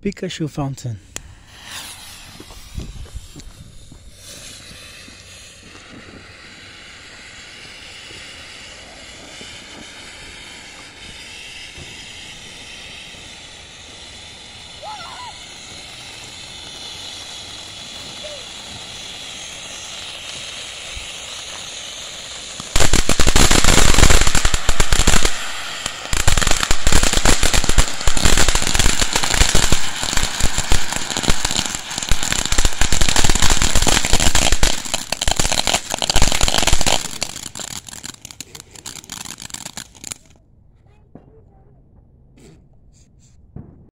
Pikachu Fountain.